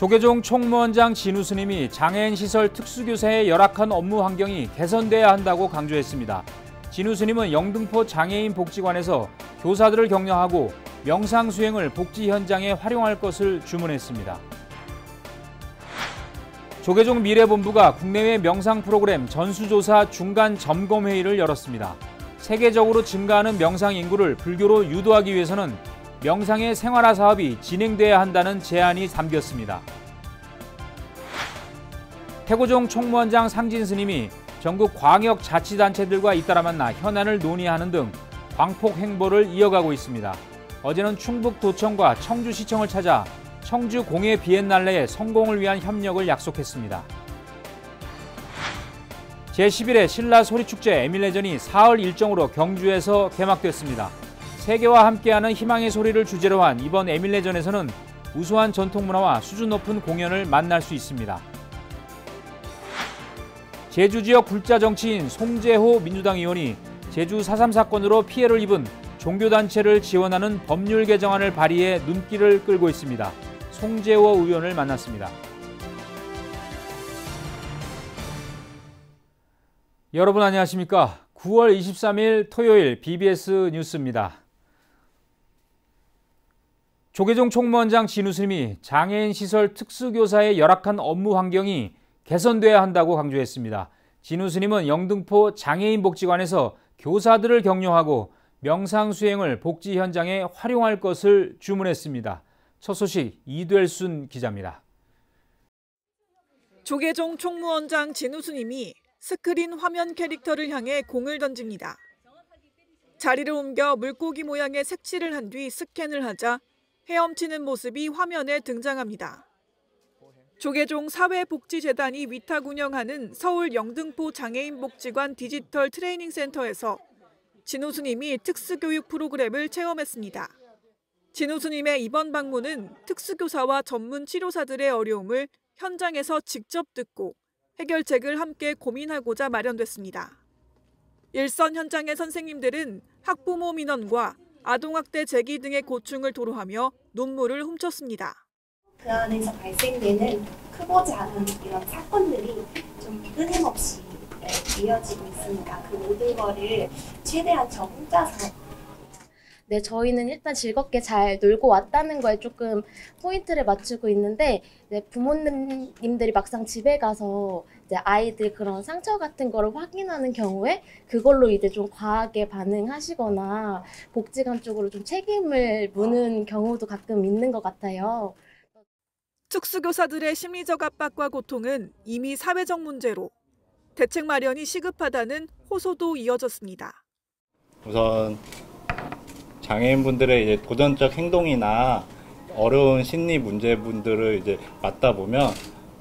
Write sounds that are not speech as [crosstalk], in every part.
조계종 총무원장 진우 스님이 장애인 시설 특수교사의 열악한 업무 환경이 개선돼야 한다고 강조했습니다. 진우 스님은 영등포 장애인 복지관에서 교사들을 격려하고 명상 수행을 복지 현장에 활용할 것을 주문했습니다. 조계종 미래본부가 국내외 명상 프로그램 전수조사 중간 점검 회의를 열었습니다. 세계적으로 증가하는 명상 인구를 불교로 유도하기 위해서는 명상의 생활화 사업이 진행돼야 한다는 제안이 담겼습니다. 태고종 총무원장 상진 스님이 전국 광역 자치단체들과 잇따라 만나 현안을 논의하는 등 광폭 행보를 이어가고 있습니다. 어제는 충북도청과 청주시청을 찾아 청주 공예 비엔날레의 성공을 위한 협력을 약속했습니다. 제11회 신라 소리축제 에밀레전이 4월 일정으로 경주에서 개막됐습니다. 세계와 함께하는 희망의 소리를 주제로 한 이번 에밀레전에서는 우수한 전통 문화와 수준 높은 공연을 만날 수 있습니다. 제주 지역 굴자 정치인 송재호 민주당 의원이 제주 4.3 사건으로 피해를 입은 종교단체를 지원하는 법률 개정안을 발의해 눈길을 끌고 있습니다. 송재호 의원을 만났습니다. 여러분 안녕하십니까? 9월 23일 토요일 BBS 뉴스입니다. 조계종 총무원장 진우스님이 장애인 시설 특수교사의 열악한 업무 환경이 개선돼야 한다고 강조했습니다. 진우스님은 영등포 장애인 복지관에서 교사들을 격려하고 명상 수행을 복지 현장에 활용할 것을 주문했습니다. 첫 소식 이del순 기자입니다. 조계종 총무원장 진우스님이 스크린 화면 캐릭터를 향해 공을 던집니다. 자리를 옮겨 물고기 모양의 색칠을 한 뒤 스캔을 하자 헤엄치는 모습이 화면에 등장합니다. 조계종 사회복지재단이 위탁 운영하는 서울 영등포 장애인복지관 디지털 트레이닝 센터에서 진우스님이 특수교육 프로그램을 체험했습니다. 진우스님의 이번 방문은 특수교사와 전문 치료사들의 어려움을 현장에서 직접 듣고 해결책을 함께 고민하고자 마련됐습니다. 일선 현장의 선생님들은 학부모 민원과 아동학대 제기 등의 고충을 토로하며 눈물을 훔쳤습니다. 그 안에서 발생되는 크고 작은 이런 사건들이 좀 끊임없이 이어지고 있습니다. 그 모든 거를 최대한 저 혼자서 네, 저희는 일단 즐겁게 잘 놀고 왔다는 거에 조금 포인트를 맞추고 있는데 네, 부모님들이 막상 집에 가서 이제 아이들 그런 상처 같은 거를 확인하는 경우에 그걸로 이제 좀 과하게 반응하시거나 복지관 쪽으로 좀 책임을 무는 경우도 가끔 있는 것 같아요. 특수교사들의 심리적 압박과 고통은 이미 사회적 문제로 대책 마련이 시급하다는 호소도 이어졌습니다. 우선 장애인분들의 이제 도전적 행동이나 어려운 심리 문제분들을 이제 맡다 보면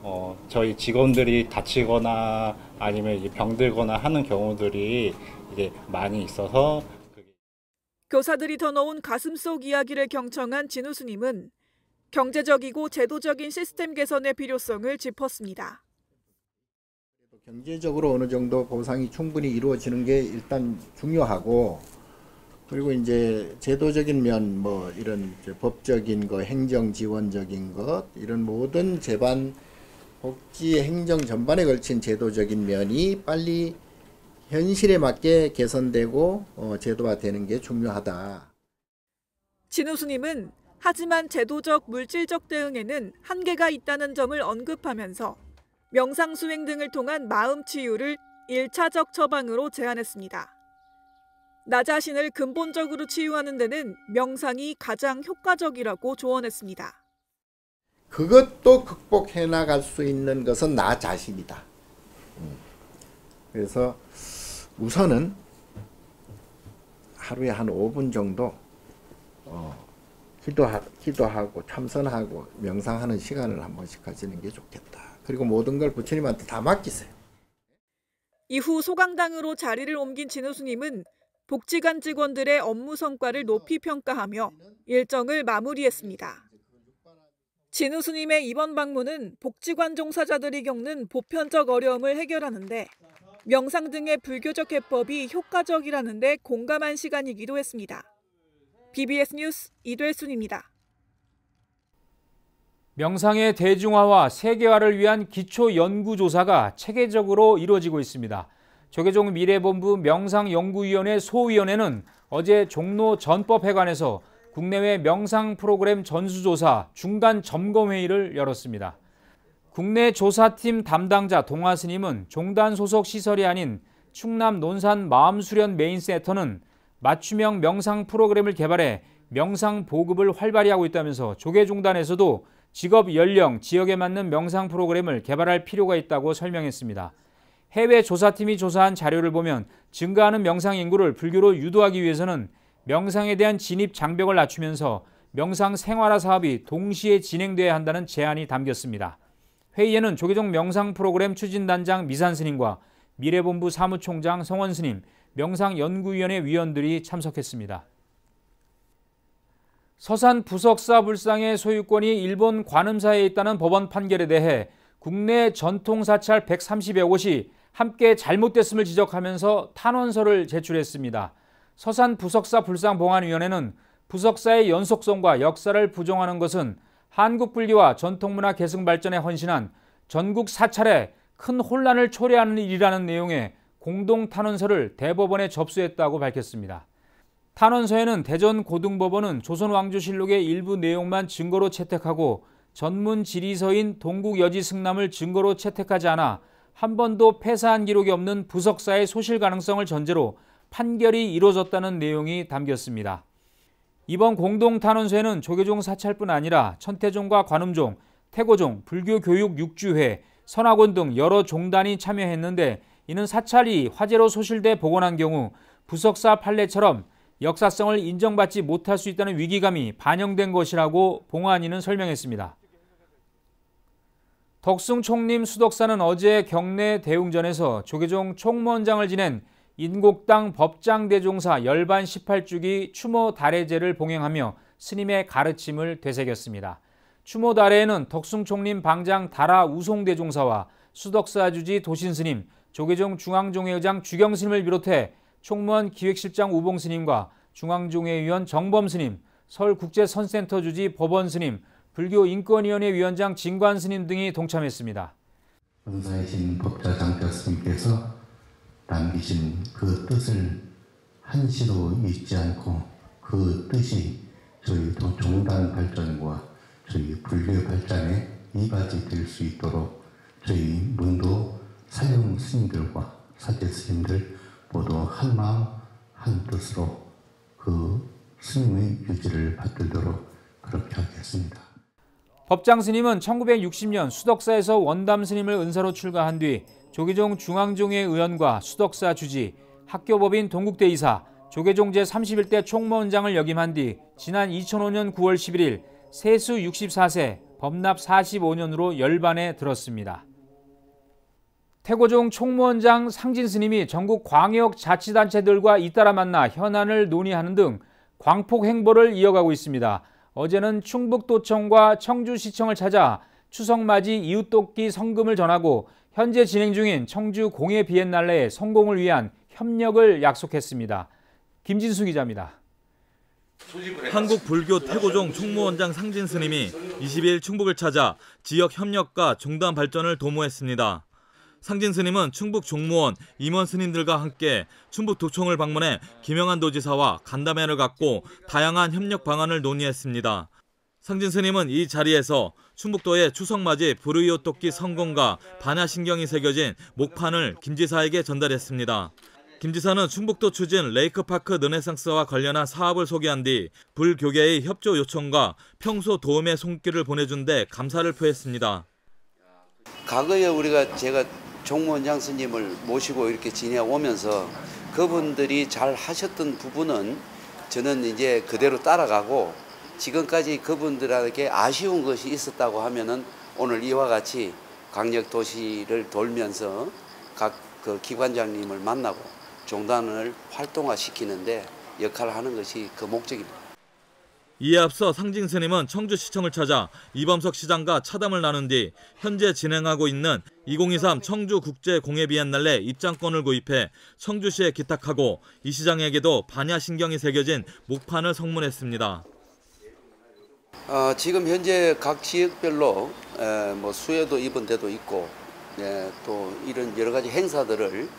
어, 저희 직원들이 다치거나 아니면 이제 병들거나 하는 경우들이 이제 많이 있어서 교사들이 터놓은 가슴 속 이야기를 경청한 진우스님은 경제적이고 제도적인 시스템 개선의 필요성을 짚었습니다. 경제적으로 어느 정도 보상이 충분히 이루어지는 게 일단 중요하고 그리고 이제 제도적인 면 뭐 이런 법적인 거 행정 지원적인 것 이런 모든 제반 복지 행정 전반에 걸친 제도적인 면이 빨리 현실에 맞게 개선되고 어, 제도화되는 게 중요하다. 진우수님은 하지만 제도적 물질적 대응에는 한계가 있다는 점을 언급하면서 명상 수행 등을 통한 마음 치유를 1차적 처방으로 제안했습니다. 나 자신을 근본적으로 치유하는 데는 명상이 가장 효과적이라고 조언했습니다. 그것도 극복해 나갈 수 있는 것은 나 자신이다. 음. 그래서 우선은 하루에 한 5분 정도 어, 기도하, 기도하고 참선하고 명상하는 시간을 한 번씩 가지는 게 좋겠다. 그리고 모든 걸 부처님한테 다 맡기세요. 이후 소강당으로 자리를 옮긴 진우수님은 복지관 직원들의 업무 성과를 높이 평가하며 일정을 마무리했습니다. 진우수님의 이번 방문은 복지관 종사자들이 겪는 보편적 어려움을 해결하는데 명상 등의 불교적 해법이 효과적이라는 데 공감한 시간이기도 했습니다. BBS 뉴스 이del순입니다. 명상의 대중화와 세계화를 위한 기초 연구 조사가 체계적으로 이루어지고 있습니다. 조계종 미래본부 명상연구위원회 소위원회는 어제 종로 전법회관에서 국내외 명상 프로그램 전수조사 중간 점검회의를 열었습니다. 국내 조사팀 담당자 동아스님은 종단 소속 시설이 아닌 충남 논산 마음수련 메인센터는 맞춤형 명상 프로그램을 개발해 명상 보급을 활발히 하고 있다면서 조계종단에서도 직업 연령, 지역에 맞는 명상 프로그램을 개발할 필요가 있다고 설명했습니다. 해외 조사팀이 조사한 자료를 보면 증가하는 명상 인구를 불교로 유도하기 위해서는 명상에 대한 진입 장벽을 낮추면서 명상 생활화 사업이 동시에 진행돼야 한다는 제안이 담겼습니다. 회의에는 조계종 명상 프로그램 추진단장 미산 스님과 미래본부 사무총장 성원 스님, 명상연구위원회 위원들이 참석했습니다. 서산 부석사 불상의 소유권이 일본 관음사에 있다는 법원 판결에 대해 국내 전통 사찰 130여 곳이 함께 잘못됐음을 지적하면서 탄원서를 제출했습니다. 서산 부석사 불상봉안위원회는 부석사의 연속성과 역사를 부정하는 것은 한국 불교와 전통문화 계승 발전에 헌신한 전국 사찰에 큰 혼란을 초래하는 일이라는 내용의 공동 탄원서를 대법원에 접수했다고 밝혔습니다. 탄원서에는 대전 고등법원은 조선왕조실록의 일부 내용만 증거로 채택하고 전문 지리서인 동국여지 승남을 증거로 채택하지 않아 한 번도 폐사한 기록이 없는 부석사의 소실 가능성을 전제로 판결이 이루어졌다는 내용이 담겼습니다. 이번 공동탄원서에는 조계종 사찰뿐 아니라 천태종과 관음종, 태고종, 불교교육 육주회, 선학원 등 여러 종단이 참여했는데 이는 사찰이 화재로 소실돼 복원한 경우 부석사 판례처럼 역사성을 인정받지 못할 수 있다는 위기감이 반영된 것이라고 봉안이는 설명했습니다. 덕승 총림 수덕사는 어제 경내 대웅전에서 조계종 총무원장을 지낸 인곡당 법장대종사 열반 18주기 추모 달해제를 봉행하며 스님의 가르침을 되새겼습니다. 추모 달해에는 덕숭 총림 방장 다라 우송대종사와 수덕사 주지 도신스님, 조계종 중앙종회의장 주경스님을 비롯해 총무원 기획실장 우봉스님과 중앙종회의원 정범스님, 서울국제선센터 주지 법원스님, 불교인권위원회 위원장 진관스님 등이 동참했습니다. 은사이신 법자장 스님께서 남기신 그 뜻을 한시도 잊지 않고 그 뜻이 저희 종단 발전과 저희 불교 발전에 이바지 될 수 있도록 저희 문도 사형 스님들과 사제 스님들 모두 한 마음 한 뜻으로 그 스님의 유지를 받들도록 그렇게 하겠습니다. 법장 스님은 1960년 수덕사에서 원담 스님을 은사로 출가한 뒤 조계종 중앙종회 의원과 수덕사 주지, 학교법인 동국대 이사, 조계종 제31대 총무원장을 역임한 뒤 지난 2005년 9월 11일 세수 64세, 법납 45년으로 열반에 들었습니다. 태고종 총무원장 상진 스님이 전국 광역 자치단체들과 잇따라 만나 현안을 논의하는 등 광폭 행보를 이어가고 있습니다. 어제는 충북도청과 청주시청을 찾아 추석맞이 이웃돕기 성금을 전하고 현재 진행 중인 청주 공예 비엔날레의 성공을 위한 협력을 약속했습니다. 김진수 기자입니다. 한국 불교 태고종 총무원장 상진 스님이 20일 충북을 찾아 지역 협력과 종단 발전을 도모했습니다. 상진 스님은 충북 종무원 임원 스님들과 함께 충북 도청을 방문해 김영한 도지사와 간담회를 갖고 다양한 협력 방안을 논의했습니다. 상진 스님은 이 자리에서 충북도의 추석맞이 불의호 토끼 성공과 반야신경이 새겨진 목판을 김 지사에게 전달했습니다. 김 지사는 충북도 추진 레이크파크 르네상스와 관련한 사업을 소개한 뒤 불교계의 협조 요청과 평소 도움의 손길을 보내준 데 감사를 표했습니다. 과거에 우리가 제가 종무원장 스님을 모시고 이렇게 지내오면서 그분들이 잘 하셨던 부분은 저는 이제 그대로 따라가고 지금까지 그분들에게 아쉬운 것이 있었다고 하면은 오늘 이와 같이 강력 도시를 돌면서 각 그 기관장님을 만나고 종단을 활동화시키는데 역할을 하는 것이 그 목적입니다. 이에 앞서 상징 스님은 청주시청을 찾아 이범석 시장과 차담을 나눈 뒤 현재 진행하고 있는 2023 청주 국제 공예 비엔날레 입장권을 구입해 청주시에 기탁하고 이 시장에게도 반야신경이 새겨진 목판을 성문했습니다. 어, 지금 현재 각 지역별로 에, 뭐 수혜도 이번 데도 있고 예, 또 이런 여러 가지 행사들을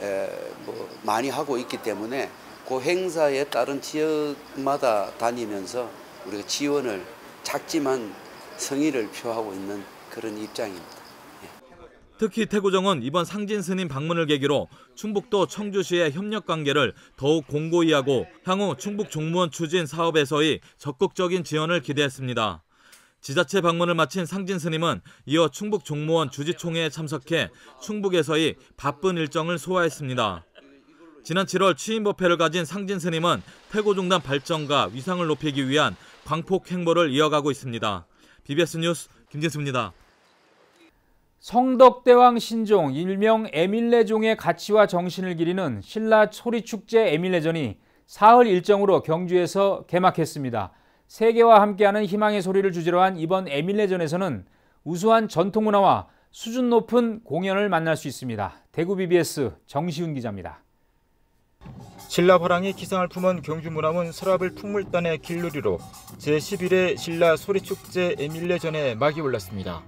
에, 뭐 많이 하고 있기 때문에 그 행사에 따른 지역마다 다니면서 우리가 지원을 작지만 성의를 표하고 있는 그런 입장입니다. 특히 태고정은 이번 상진 스님 방문을 계기로 충북도 청주시의 협력 관계를 더욱 공고히 하고 향후 충북 종무원 추진 사업에서의 적극적인 지원을 기대했습니다. 지자체 방문을 마친 상진 스님은 이어 충북 종무원 주지총회에 참석해 충북에서의 바쁜 일정을 소화했습니다. 지난 7월 취임 법회를 가진 상진 스님은 태고 종단 발전과 위상을 높이기 위한 광폭 행보를 이어가고 있습니다. BBS 뉴스 김진수입니다. 성덕대왕 신종 일명 에밀레종의 가치와 정신을 기리는 신라 소리축제 에밀레전이 사흘 일정으로 경주에서 개막했습니다. 세계와 함께하는 희망의 소리를 주제로 한 이번 에밀레전에서는 우수한 전통문화와 수준 높은 공연을 만날 수 있습니다. 대구 BBS 정시훈 기자입니다. 신라 화랑이 기상을 품은 경주 문화문 서랍을 풍물단의 길놀이로 제11회 신라 소리축제 에밀레전에 막이 올랐습니다.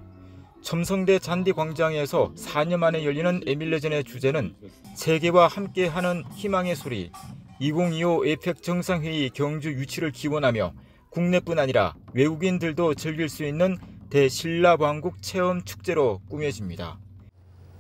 첨성대 잔디광장에서 4년 만에 열리는 에밀레전의 주제는 세계와 함께하는 희망의 소리 2025 APEC 정상회의 경주 유치를 기원하며 국내뿐 아니라 외국인들도 즐길 수 있는 대신라왕국 체험 축제로 꾸며집니다.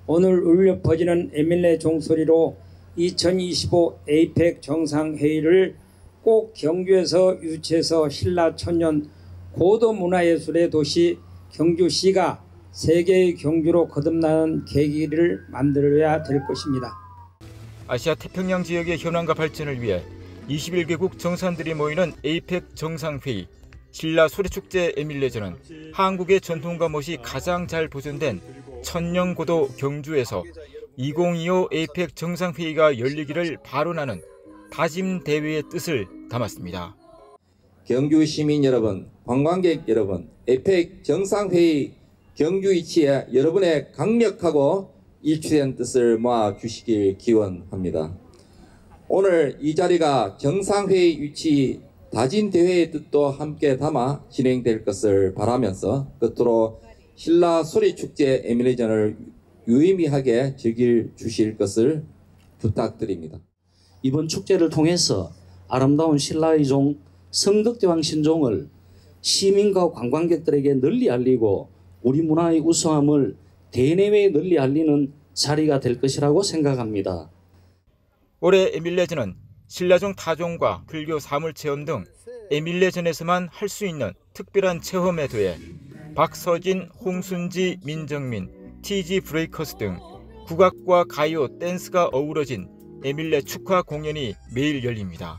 오늘 울려 퍼지는 에밀레 종소리로 2025 APEC 정상회의를 꼭 경주에서 유치해서 신라 천년 고도 문화예술의 도시 경주시가 세계의 경주로 거듭나는 계기를 만들어야 될 것입니다. 아시아 태평양 지역의 현황과 발전을 위해 21개국 정상들이 모이는 에이펙 정상회의 신라 소리축제 에밀레전은 한국의 전통과 멋이 가장 잘 보존된 천년고도 경주에서 2025 에이펙 정상회의가 열리기를 발언하는 다짐 대회의 뜻을 담았습니다. 경주 시민 여러분, 관광객 여러분, 에이펙 정상회의 경주 이치에 여러분의 강력하고 일치된 뜻을 모아 주시길 기원합니다. 오늘 이 자리가 정상회의 유치 다진 대회의 뜻도 함께 담아 진행될 것을 바라면서 끝으로 신라 소리 축제 에밀리전을 유의미하게 즐길 주실 것을 부탁드립니다. 이번 축제를 통해서 아름다운 신라의 종 성덕대왕 신종을 시민과 관광객들에게 널리 알리고 우리 문화의 우수함을 대내외에 널리 알리는 자리가 될 것이라고 생각합니다. 올해 에밀레전은 신라종 타종과 불교 사물체험 등 에밀레전에서만 할 수 있는 특별한 체험에 더해 박서진, 홍순지, 민정민, TG 브레이커스 등 국악과 가요, 댄스가 어우러진 에밀레 축하 공연이 매일 열립니다.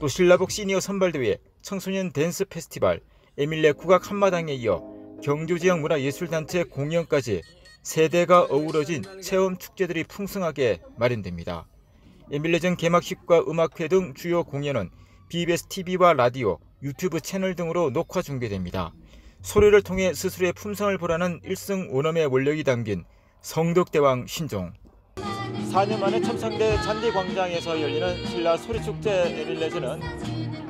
또 신라복 시니어 선발대회, 청소년 댄스 페스티벌, 에밀레 국악 한마당에 이어 경주 지역 문화예술단체 공연까지 세대가 어우러진 체험 축제들이 풍성하게 마련됩니다. 에밀레전 개막식과 음악회 등 주요 공연은 BBS TV와 라디오, 유튜브 채널 등으로 녹화 중계됩니다. 소리를 통해 스스로의 품성을 보라는 1승 원엄의 원력이 담긴 성덕대왕 신종 4년 만에 첨성대 잔디광장에서 열리는 신라 소리축제 에밀레전은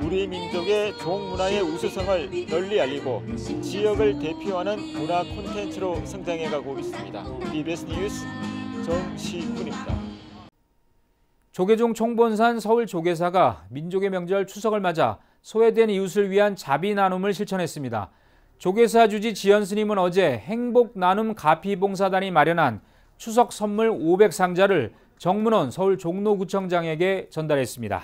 우리 민족의 종문화의 우수성을 널리 알리고 지역을 대표하는 문화 콘텐츠로 성장해가고 있습니다. BBS 뉴스 정시훈입니다. 조계종 총본산 서울 조계사가 민족의 명절 추석을 맞아 소외된 이웃을 위한 자비 나눔을 실천했습니다. 조계사 주지 지연 스님은 어제 행복 나눔 가피봉사단이 마련한 추석 선물 500상자를 정문원 서울 종로구청장에게 전달했습니다.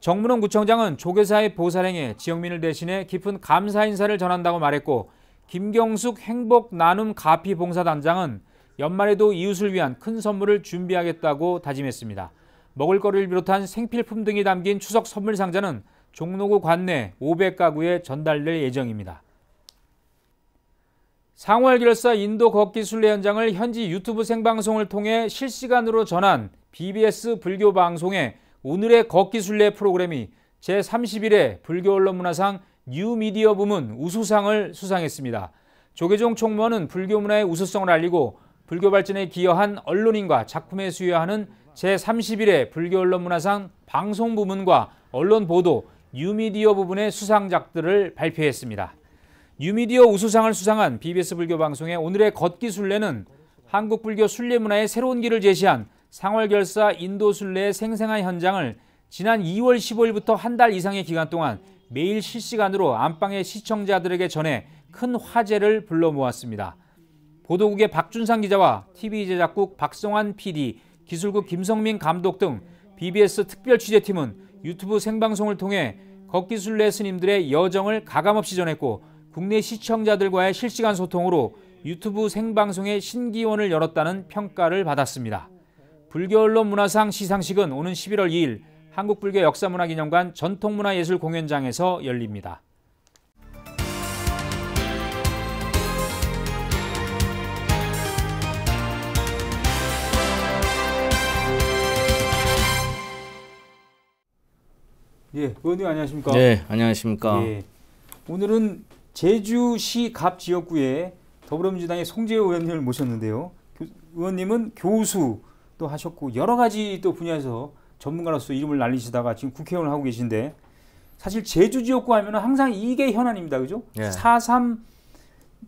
정문원 구청장은 조계사의 보살행에 지역민을 대신해 깊은 감사 인사를 전한다고 말했고 김경숙 행복 나눔 가피 봉사단장은 연말에도 이웃을 위한 큰 선물을 준비하겠다고 다짐했습니다. 먹을 거리를 비롯한 생필품 등이 담긴 추석 선물 상자는 종로구 관내 500가구에 전달될 예정입니다. 상월결사 인도 걷기 순례 현장을 현지 유튜브 생방송을 통해 실시간으로 전한 BBS 불교 방송의 오늘의 걷기 순례 프로그램이 제31회 불교 언론 문화상 뉴미디어 부문 우수상을 수상했습니다. 조계종 총무원은 불교 문화의 우수성을 알리고 불교 발전에 기여한 언론인과 작품에 수여하는 제31회 불교 언론 문화상 방송 부문과 언론 보도 뉴미디어 부분의 수상작들을 발표했습니다. 뉴미디어 우수상을 수상한 BBS 불교 방송의 오늘의 걷기 순례는 한국 불교 순례 문화의 새로운 길을 제시한 상월결사 인도 순례의 생생한 현장을 지난 2월 15일부터 한 달 이상의 기간 동안 매일 실시간으로 안방의 시청자들에게 전해 큰 화제를 불러 모았습니다. 보도국의 박준상 기자와 TV 제작국 박성환 PD, 기술국 김성민 감독 등 BBS 특별 취재팀은 유튜브 생방송을 통해 걷기 순례 스님들의 여정을 가감없이 전했고 국내 시청자들과의 실시간 소통으로 유튜브 생방송의 신기원을 열었다는 평가를 받았습니다. 불교 언론 문화상 시상식은 오는 11월 2일 한국불교 역사문화기념관 전통문화예술공연장에서 열립니다. 예, 의원님 안녕하십니까? 네, 안녕하십니까? 예, 오늘은 제주시 갑 지역구에 더불어민주당의 송재호 의원님을 모셨는데요. 교, 의원님은 교수도 하셨고 여러 가지 또 분야에서 전문가로서 이름을 날리시다가 지금 국회의원을 하고 계신데 사실 제주 지역구 하면 항상 이게 현안입니다. 그죠? 예. 4.3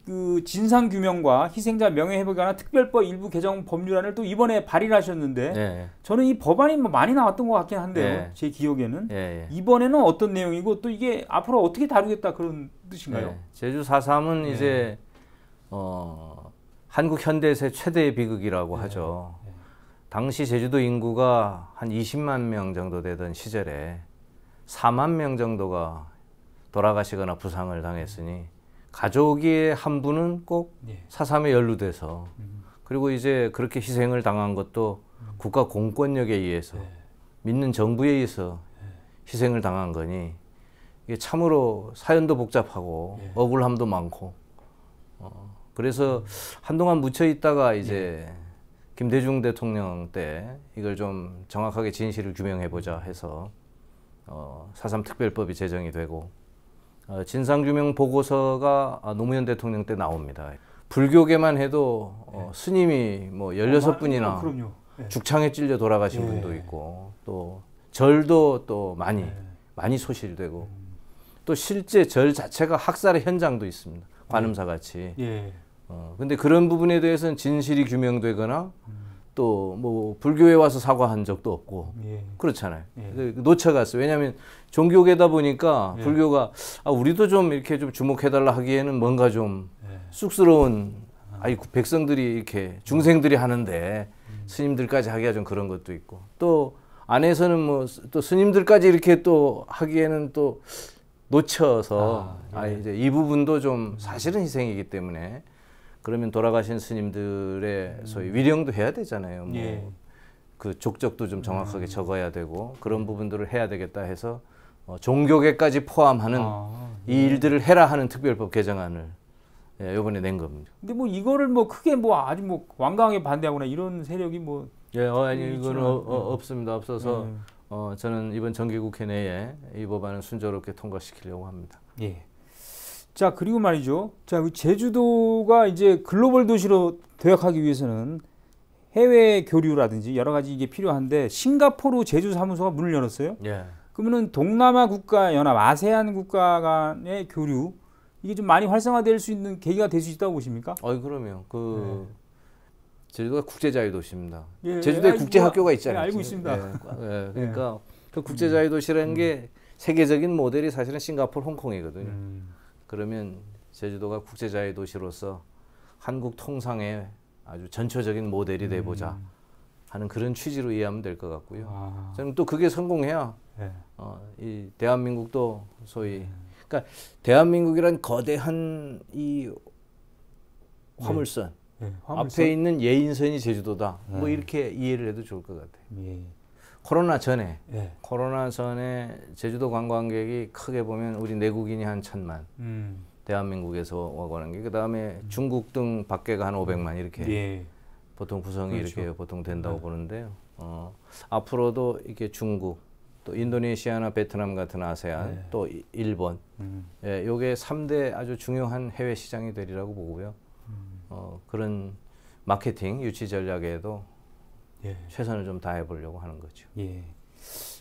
그 진상 규명과 희생자 명예 회복에 관한 특별법 일부 개정 법률안을 또 이번에 발의를 하셨는데 네. 저는 이 법안이 뭐 많이 나왔던 것 같긴 한데요. 네. 제 기억에는 네. 이번에는 어떤 내용이고 또 이게 앞으로 어떻게 다루겠다 그런 뜻인가요? 제주 4.3은 이제 어, 한국 현대세 최대의 비극이라고 하죠. 당시 제주도 인구가 한 20만 명 정도 되던 시절에 4만 명 정도가 돌아가시거나 부상을 당했으니 가족의 한 분은 꼭 예. 사삼에 연루돼서 음. 그리고 이제 그렇게 희생을 당한 것도 음. 국가 공권력에 의해서 예. 믿는 정부에 의해서 예. 희생을 당한 거니 이게 참으로 사연도 복잡하고 예. 억울함도 많고 어, 그래서 음. 한동안 묻혀 있다가 이제 예. 김대중 대통령 때 이걸 좀 정확하게 진실을 규명해 보자 해서 어, 사삼 특별법이 제정이 되고 어, 진상규명 보고서가 아, 노무현 대통령 때 나옵니다. 불교계만 해도 어, 네. 스님이 뭐 16분이나 어, 네. 죽창에 찔려 돌아가신 네. 분도 있고 또 절도 또 많이 네. 많이 소실되고 음. 또 실제 절 자체가 학살의 현장도 있습니다. 관음사 같이. 예. 어, 근데 그런 부분에 대해서는 진실이 규명되거나 음. 또 뭐 불교에 와서 사과한 적도 없고 예. 그렇잖아요. 예. 놓쳐갔어요. 왜냐하면 종교계다 보니까 예. 불교가 아, 우리도 좀 이렇게 좀 주목해달라 하기에는 뭔가 좀 예. 쑥스러운 아이 백성들이 이렇게 중생들이 하는데 음. 스님들까지 하기가 좀 그런 것도 있고 또 안에서는 뭐 또 스님들까지 이렇게 또 하기에는 또 놓쳐서 아, 아 이제 이 부분도 좀 사실은 희생이기 때문에 그러면 돌아가신 스님들의 소위 음. 위령도 해야 되잖아요. 뭐 예. 그 족적도 좀 정확하게 음. 적어야 되고 그런 부분들을 해야 되겠다 해서 어, 종교계까지 포함하는 아, 이 예. 일들을 해라 하는 특별법 개정안을 예, 이번에 낸 겁니다. 근데 뭐 이거를 뭐 크게 뭐 아주 뭐 완강하게 반대하거나 이런 세력이 뭐 예, 어, 아니 이거는 어, 어, 없습니다. 없어서 예. 어, 저는 이번 정기국회 내에 이 법안을 순조롭게 통과시키려고 합니다. 예. 자, 그리고 말이죠. 자, 제주도가 이제 글로벌 도시로 도약하기 위해서는 해외 교류라든지 여러 가지 이게 필요한데 싱가포르 제주 사무소가 문을 열었어요. 예. 그러면은 동남아 국가 연합 아세안 국가 간의 교류 이게 좀 많이 활성화될 수 있는 계기가 될 수 있다고 보십니까? 어, 그러면 그 네. 제주도가 국제자유도시입니다. 예, 제주도에 예, 국제학교가 뭐, 있잖아요. 예, 알고 있습니다. 예, 예 그러니까 그 국제자유도시라는 음. 게 세계적인 모델이 사실은 싱가포르, 홍콩이거든요. 음. 그러면 제주도가 국제자의 도시로서 한국 통상의 아주 전초적인 모델이 돼보자 음. 하는 그런 취지로 이해하면 될 것 같고요. 아. 저는 또 그게 성공해야 네. 어, 이 대한민국도 소위 네. 그러니까 대한민국이란 거대한 이 화물선, 네. 네. 화물선? 앞에 있는 예인선이 제주도다. 뭐 네. 이렇게 이해를 해도 좋을 것 같아요. 예. 코로나 전에 예. 코로나 전에 제주도 관광객이 크게 보면 우리 내국인이 한 천만 음. 대한민국에서 오고 하는 게 그다음에 음. 중국 등 밖에가 한 오백만 이렇게 예. 보통 구성이 그렇죠. 이렇게 보통 된다고 네. 보는데요. 어, 앞으로도 이게 중국 또 인도네시아나 베트남 같은 아세안 네. 또 일본 음. 예, 요게 3대 아주 중요한 해외 시장이 되리라고 보고요. 음. 어, 그런 마케팅 유치 전략에도 예. 최선을 좀 다해 보려고 하는 거죠. 예.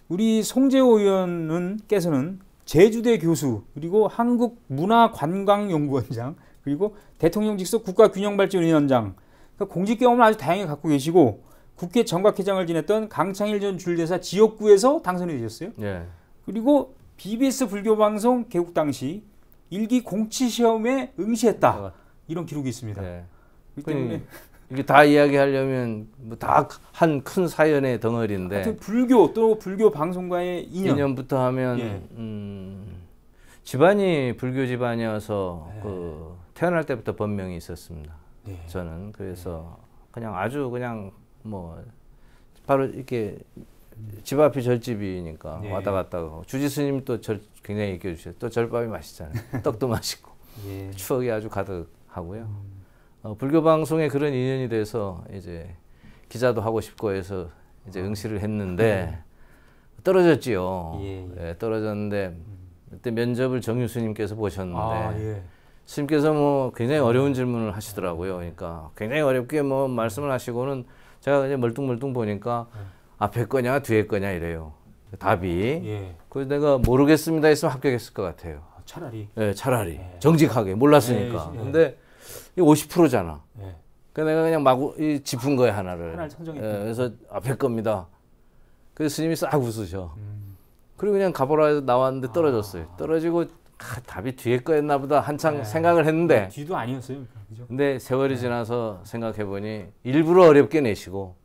우리 송재호 의원은께서는 제주대 교수 그리고 한국문화관광연구원장 그리고 대통령 직속 국가균형발전위원장 그러니까 공직 경험을 아주 다양하게 갖고 계시고 국회 정각회장을 지냈던 강창일 전 줄대사 지역구에서 당선이 되셨어요. 예. 그리고 BBS 불교 방송 개국 당시 일기 공치 시험에 응시했다 이런 기록이 있습니다. 예. 그렇기 때문에 이게 다 이야기하려면 뭐 다 한 큰 사연의 덩어리인데 불교 또 불교 방송과의 인연. 인연부터 하면 예. 음, 집안이 불교 집안이어서 네. 그 태어날 때부터 번명이 있었습니다. 네. 저는 그래서 그냥 아주 그냥 뭐 바로 이렇게 집 앞이 절집이니까 네. 왔다 갔다 하고 주지 스님 또 절 굉장히 얘기해 주셔요. 또 절밥이 맛있잖아요. [laughs] 떡도 맛있고 예. 추억이 아주 가득하고요. 어, 불교 방송에 그런 인연이 돼서 이제 기자도 하고 싶고 해서 이제 응시를 했는데 떨어졌지요. 예, 예, 떨어졌는데 그때 면접을 정유 스님께서 보셨는데 아, 예. 스님께서 뭐 굉장히 어려운 질문을 하시더라고요. 그러니까 굉장히 어렵게 뭐 말씀을 하시고는 제가 그냥 멀뚱멀뚱 보니까 앞에 거냐 뒤에 거냐 이래요. 답이. 예. 그래서 내가 모르겠습니다 했으면 합격했을 것 같아요. 차라리. 예, 차라리 정직하게 몰랐으니까. 예, 예. 근데 이 50%잖아. 예. 그 내가 그냥 마구 이 짚은 거야 하나를. 하나를 선정했군요. 예, 그래서 앞에 겁니다. 그래서 스님이 싹 웃으셔. 음. 그리고 그냥 가보라 해서 나왔는데 떨어졌어요. 떨어지고 아, 답이 뒤에 거였나 보다 한창 네. 생각을 했는데 뒤도 아니었어요. 그죠? 근데 세월이 지나서 생각해 보니 일부러 어렵게 내시고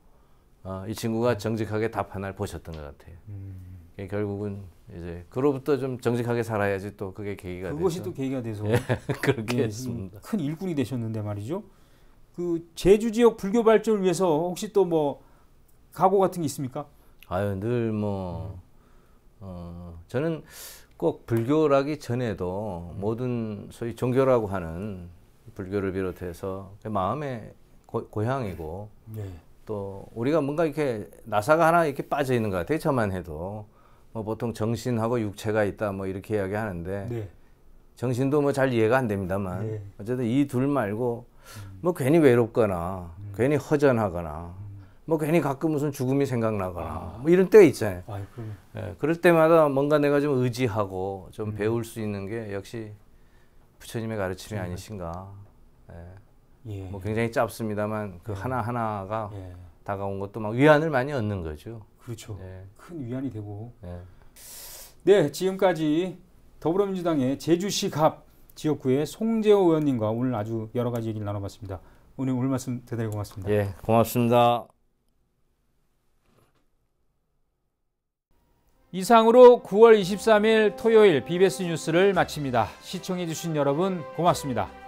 어, 이 친구가 정직하게 답 하나를 보셨던 것 같아요. 음. 그게 결국은 이제 그로부터 좀 정직하게 살아야지 또 그게 계기가 그것이 돼서 또 계기가 돼서 [laughs] 예, 그렇게 예, 했습니다. 큰 일꾼이 되셨는데 말이죠. 그 제주 지역 불교 발전을 위해서 혹시 또 뭐 각오 같은 게 있습니까? 아유 늘뭐 어, 저는 꼭 불교라기 전에도 모든 소위 종교라고 하는 불교를 비롯해서 그 마음의 고, 고향이고 네. 또 우리가 뭔가 이렇게 나사가 하나 이렇게 빠져 있는 것 같아요. 저만 해도 뭐 보통 정신하고 육체가 있다 뭐 이렇게 이야기하는데 네. 정신도 뭐 잘 이해가 안 됩니다만 네. 어쨌든 이 둘 말고 뭐 괜히 외롭거나 괜히 허전하거나 뭐 괜히 가끔 무슨 죽음이 생각나거나 뭐 이런 때가 있잖아요. 아, 예, 그럴 때마다 뭔가 내가 좀 의지하고 좀 배울 수 있는 게 역시 부처님의 가르침이 아니신가. 예. 예. 뭐 굉장히 짧습니다만 그 예. 하나 하나가 예. 다가온 것도 막 위안을 많이 얻는 거죠. 그렇죠. 예. 큰 위안이 되고. 예. 네, 지금까지 더불어민주당의 제주시 갑 지역구의 송재호 의원님과 오늘 아주 여러 가지 얘기를 나눠봤습니다. 오늘 오늘 말씀 대단히 고맙습니다. 예, 고맙습니다. 이상으로 9월 23일 토요일 BBS 뉴스를 마칩니다. 시청해주신 여러분 고맙습니다.